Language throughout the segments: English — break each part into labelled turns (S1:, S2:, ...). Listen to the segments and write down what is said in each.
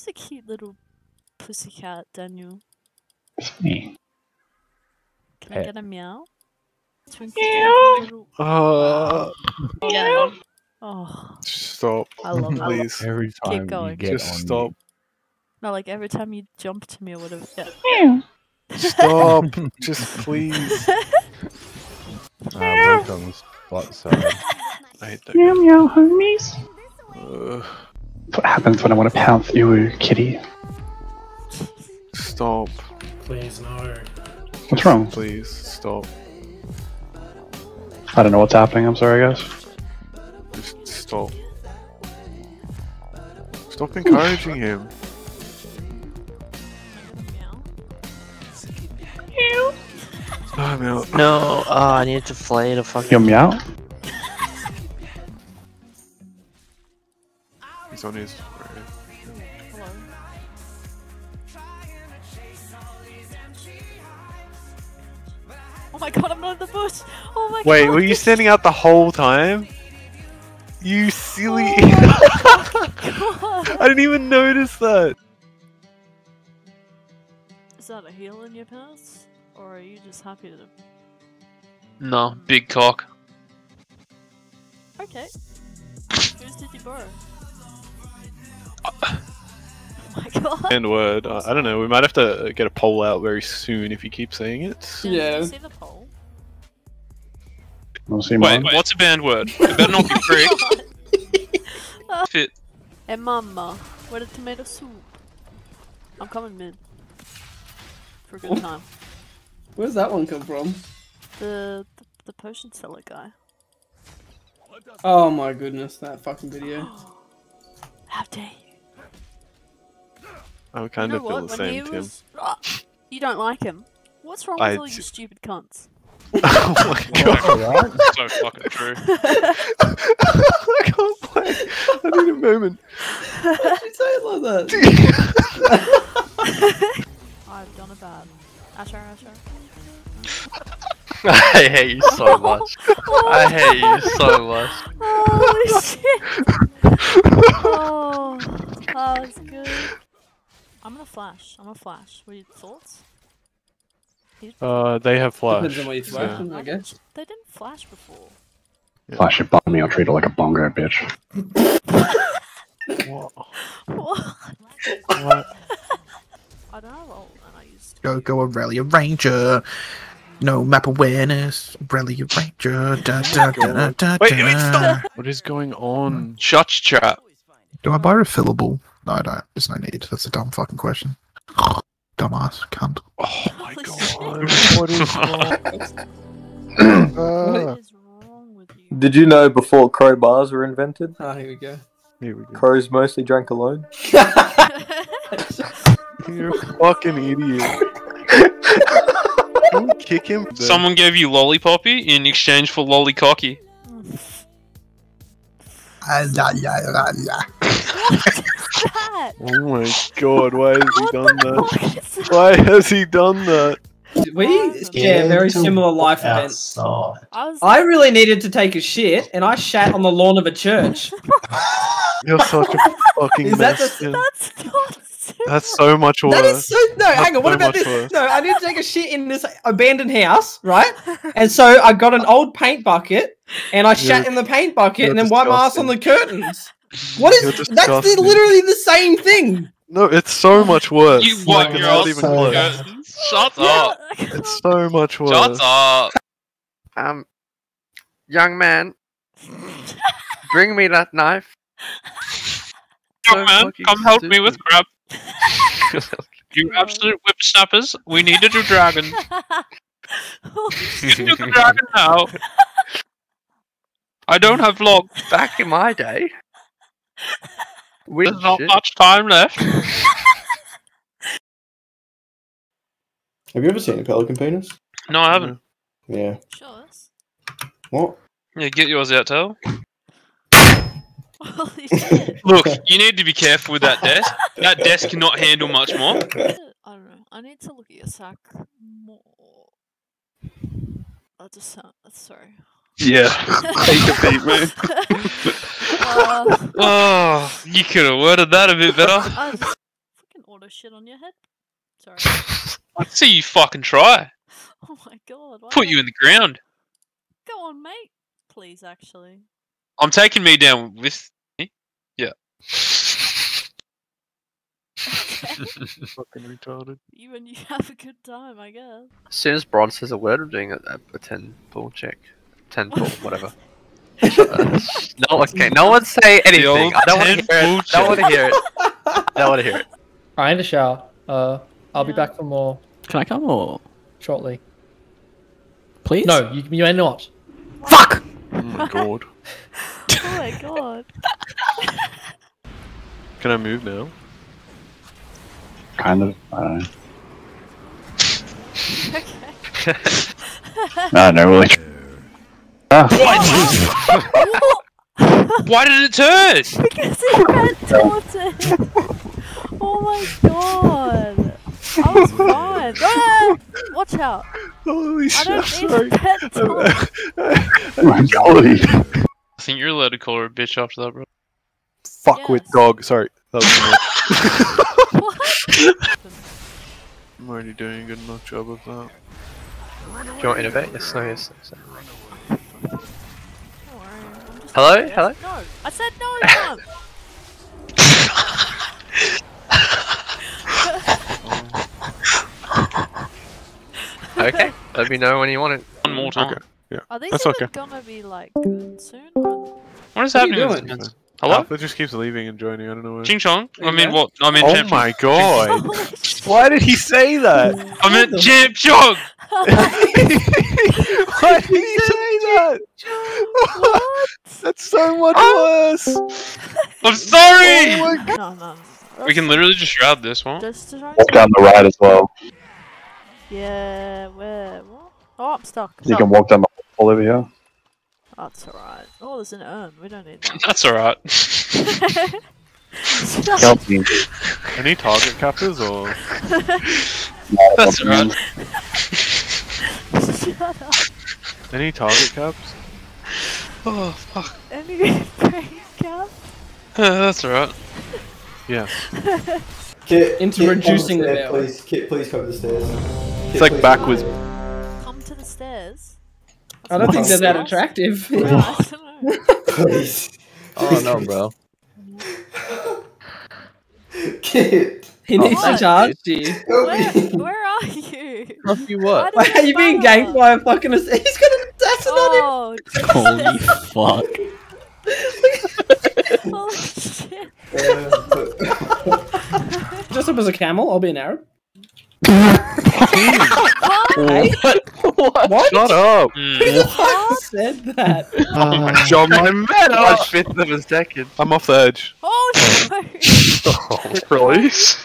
S1: Who's a cute little pussycat, Daniel?
S2: It's me.
S1: Can I
S3: Pet.
S1: get a meow? Twinkle, twinkle, little...
S4: Oh,
S1: Oh, oh,
S4: stop.
S1: I love it.
S4: Please.
S3: Every time you
S1: going.
S3: get
S4: Just
S3: on
S4: stop.
S1: No, like every time you jump to me or whatever. Yeah.
S4: Stop. Just please.
S3: You, uh, Wilson's butt side.
S4: I hate that.
S2: Meow meow homies.
S4: Ugh,
S2: That's what happens when I want to pounce you, kitty.
S4: stop.
S5: Please no.
S2: What's wrong?
S4: Please stop.
S2: I don't know what's happening. I'm sorry, guys.
S4: Just stop. Stop encouraging him.
S1: Meow.
S4: Ah, I'm out.
S6: No, oh, I need to flay the fucking.
S2: Yo meow.
S4: He's on his.
S1: Hello. Oh my god, I'm not in the bush! Oh my
S4: Wait,
S1: god!
S4: were you standing out the whole time? You silly.
S1: Oh
S4: I didn't even notice that.
S1: Is that a heal in your pants? Or are you just happy to.
S6: No, big cock.
S1: Okay. Whose did you borrow? Oh my god.
S4: And word. I, I don't know. We might have to get a poll out very soon if you keep saying it.
S1: Jen, Did
S5: Yeah.
S1: you see the poll?
S2: Want to see
S6: Wait,
S2: mine?
S6: what's a banned word? It better not be free. Oh. Fit.
S1: Hey eh, mama, where the tomato soup? I'm coming mid. For a good time.
S5: Where's that one come from?
S1: The, the the potion seller guy.
S5: Oh my goodness, that fucking video.
S1: How dare you?
S4: I kind
S1: you
S4: of feel
S1: what?
S4: the
S1: when
S4: same, Tim.
S1: was, Ah, you don't like him. What's wrong with
S4: I
S1: all you
S4: d-
S1: stupid cunts?
S4: oh my god.
S3: Alright?
S6: so fucking true.
S4: I can't play. I need a moment.
S5: Why'd you say it like that?
S1: I've done a bad. Asher, Asher.
S6: I hate you so much. I hate you so much.
S1: Holy shit! oh, that was good. I'm gonna flash. I'm gonna flash. What are your thoughts?
S4: Uh, they have flash.
S5: Depends on what you
S4: so-
S5: flash. I guess.
S1: They didn't flash before.
S2: Flash it by me, I'll treat it like a bongo, bitch.
S4: What?
S1: What?
S4: What?
S1: I don't know. And I used.
S7: Go go Aurelia Ranger. No map awareness. Aurelia Ranger. Da, da, da, da, da,
S4: Wait, wait, stop! What is going on?
S6: Shut your trap.
S7: Do I buy refillable? No, I don't. There's no need. That's a dumb fucking question. Dumbass cunt.
S4: Oh my god. What is wrong?
S1: What
S4: Uh,
S1: is wrong with you?
S8: Did you know before crowbars were invented,
S5: Ah, here we go.
S4: here we go.
S8: crows mostly drank alone?
S4: You're a fucking idiot. Don't kick him?
S6: Someone gave you lollipoppy in exchange for lollycocky.
S1: That?
S4: Oh my god, why has he done that?
S1: fuck is that?
S4: Why has he done that?
S5: We share very similar life events.
S1: I.
S5: I really needed to take a shit, and I shat on the lawn of a church.
S4: You're such a fucking
S5: Is that
S4: mess.
S5: the-
S4: Tim.
S1: That's not. Serious.
S4: That's so much worse.
S5: That is so no. Hang on. What
S4: so
S5: about this?
S4: worse.
S5: No, I need to take a shit in this abandoned house, right? And so I got an old paint bucket, and I shat in the paint bucket, and then wiped my ass on the curtains. What is that's the, literally the same thing.
S4: No, it's so much worse.
S6: You
S4: Like, it's
S6: your
S4: not
S6: ass
S4: even
S6: on
S4: close.
S6: the curtains. Shut up.
S4: It's so much worse.
S6: Shut up.
S9: Um, young man, bring me that knife.
S6: Young man, come help me with
S9: stupid.
S6: crab. You absolute whippersnappers. We need to do dragon.
S1: Holy
S6: You do dragon now. I don't have long.
S9: Back in my day, we
S6: There's not
S9: shit.
S6: much time left.
S5: Have you ever seen a pelican penis?
S6: No, I haven't.
S5: Yeah.
S1: Show us.
S5: What?
S6: Yeah, get yours out, Tel.
S1: Holy shit.
S6: Look, you need to be careful with that desk. That desk cannot handle much more.
S1: I don't know. I need to look at your sack more. I just sound. Sorry.
S4: Yeah. Take a beat, man.
S1: uh,
S6: Oh, you could have worded that a bit better.
S1: I just auto shit on your head. Sorry.
S6: Let's see you fucking try.
S1: oh my god. why
S6: Put you in the ground.
S1: Go on, mate. Please, actually.
S6: I'm taking me down with me. Yeah.
S4: Fucking retarded.
S1: You and you have a good time, I guess.
S9: As soon as Bron says a word, I'm doing a, a, a 10 pull check. 10 pull, whatever. no, okay, no one say anything. I don't want to hear it. I don't want to hear it. I don't want to hear it.
S5: I need a shower. Uh, I'll be back for more
S10: Can I come or
S5: shortly.
S10: please?
S5: No, you, you may not.
S10: Fuck!
S4: Oh my god.
S1: Oh my god.
S4: Can I move now?
S2: Kind of. I don't know.
S1: okay.
S2: No, no, really. Ah,
S6: Why did it turn?
S1: because he ran towards it. Oh my god. I was fine. Ah! Watch out.
S4: Holy shit.
S1: I don't
S4: sorry.
S1: need pet talk.
S2: oh my god.
S6: I think you're allowed to call her a bitch after that, bro.
S4: Fuck with dog. Sorry. That was I'm already doing a good enough job of that.
S9: Do you want to innovate? Yes, no, yes. yes.
S1: Don't worry, I'm just
S9: Hello? Hello?
S1: No. I said no, you can't.
S9: Okay, let me know when you want it.
S6: One more time.
S4: Okay. Yeah.
S1: Are these
S4: That's okay.
S1: gonna be like good soon?
S6: What is
S5: What
S6: happening with
S5: doing?
S6: this? man? Hello?
S4: Alpha just keeps leaving and joining. I don't know why.
S6: Ching Chong? I
S5: Hey,
S6: mean, what? I mean,
S4: Oh
S6: Champ
S4: my god. Why did he say that?
S6: I meant Champ Chong!
S4: Why did he say that? That's so much worse.
S6: I'm sorry!
S4: Oh my
S1: no, no.
S6: we can literally just shroud this one.
S1: Just to try
S2: Walk down the right as well.
S1: Yeah, where? What? Oh, I'm stuck.
S2: You can walk down the hall over here.
S1: That's alright. Oh, there's an urn. We don't need that.
S6: That's alright.
S2: Help me.
S4: Any target cappers or?
S6: That's alright.
S1: Shut up.
S4: Any target caps?
S6: Oh, fuck.
S1: Any brain cap?
S6: That's alright.
S4: Yes.
S8: Kit,
S5: Into
S8: Kit,
S5: reducing
S8: come
S5: the
S8: upstairs. Please, Kit, please come the stairs.
S4: It's like backwards.
S5: I don't think they're that
S1: That's
S5: attractive.
S1: Yeah, I don't know.
S8: Please.
S10: Oh no, bro.
S8: Kit,
S5: he needs to
S1: What?
S5: charge you.
S1: Where, where are you?
S10: Fuck you what?
S5: Why are you being
S1: fire?
S5: ganked by a fucking? ass- He's got an assassin on him.
S1: Oh,
S10: Holy fuck.
S1: holy shit.
S5: Dress up as a camel. I'll be an Arab.
S10: What?
S5: What?
S4: Shut up.
S6: Mm.
S5: Who the fuck said that?
S4: John, my meta.
S9: Last fifth of a second.
S4: I'm off the edge.
S1: Oh no!
S4: Release.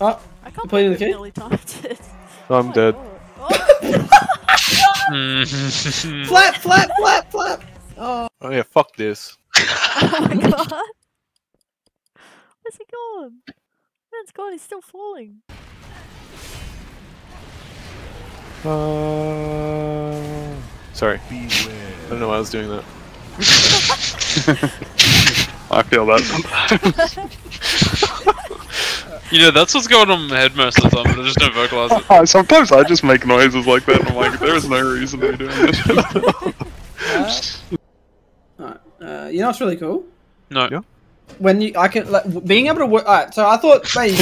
S5: Oh,
S1: I can't
S5: playing
S1: believe
S5: the
S1: I
S5: key?
S1: nearly timed it.
S4: I'm
S1: Oh
S4: dead.
S1: God. Oh.
S5: Flap, flap, flap, flap. Oh,
S4: Oh yeah, fuck this.
S1: oh my god. Where's he gone? Man's gone, he's still falling.
S4: Uh... Sorry. I don't know why I was doing that.
S2: I feel that.
S6: You know, that's what's going on in my head most of the time, but I just don't vocalize it.
S2: Uh, Sometimes I just make noises like that, and I'm like, there is no reason to be doing this.
S5: Alright, uh, you know what's really cool?
S6: No.
S4: Yeah.
S5: When you, I can, like, being able to work. Alright, so I thought, maybe